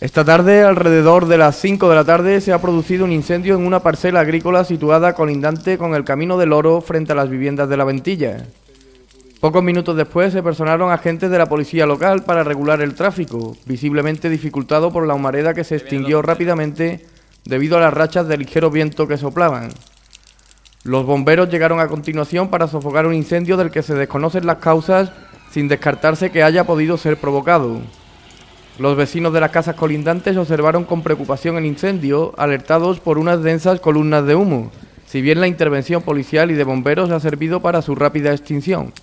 Esta tarde, alrededor de las 5 de la tarde, se ha producido un incendio en una parcela agrícola situada colindante con el Camino del Oro frente a las viviendas de la Ventilla. Pocos minutos después se personaron agentes de la policía local para regular el tráfico, visiblemente dificultado por la humareda que se extinguió rápidamente debido a las rachas de ligero viento que soplaban. Los bomberos llegaron a continuación para sofocar un incendio del que se desconocen las causas sin descartarse que haya podido ser provocado. Los vecinos de las casas colindantes observaron con preocupación el incendio, alertados por unas densas columnas de humo, si bien la intervención policial y de bomberos ha servido para su rápida extinción.